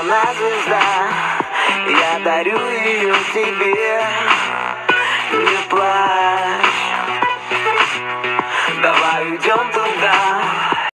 она звезда. Я дарю ее тебе. Не плачь. Давай уйдем туда.